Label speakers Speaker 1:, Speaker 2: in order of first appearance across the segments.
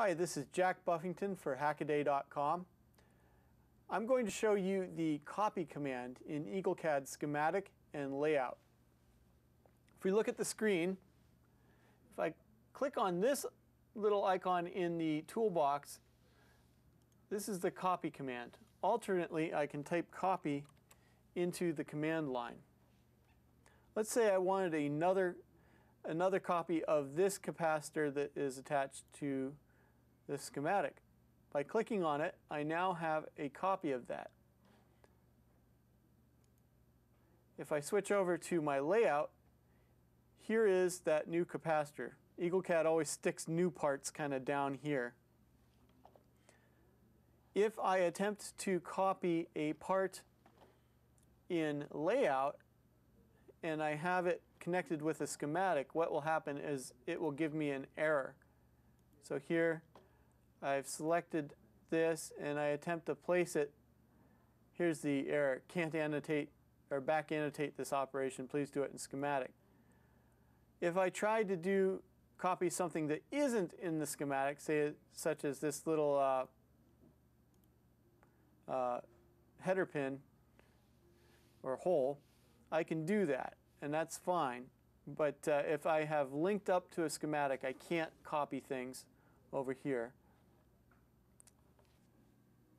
Speaker 1: Hi, this is Jack Buffington for Hackaday.com. I'm going to show you the copy command in EagleCAD schematic and layout. If we look at the screen, if I click on this little icon in the toolbox, this is the copy command. Alternately, I can type copy into the command line. Let's say I wanted another, another copy of this capacitor that is attached to this schematic. By clicking on it, I now have a copy of that. If I switch over to my layout, here is that new capacitor. EagleCAD always sticks new parts kind of down here. If I attempt to copy a part in layout and I have it connected with a schematic, what will happen is it will give me an error. So here I've selected this and I attempt to place it. Here's the error. Can't annotate or back annotate this operation. Please do it in schematic. If I try to do copy something that isn't in the schematic, say such as this little uh, uh, header pin or hole, I can do that and that's fine. But uh, if I have linked up to a schematic, I can't copy things over here.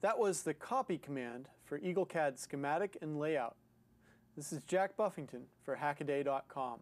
Speaker 1: That was the copy command for EagleCAD schematic and layout. This is Jack Buffington for Hackaday.com.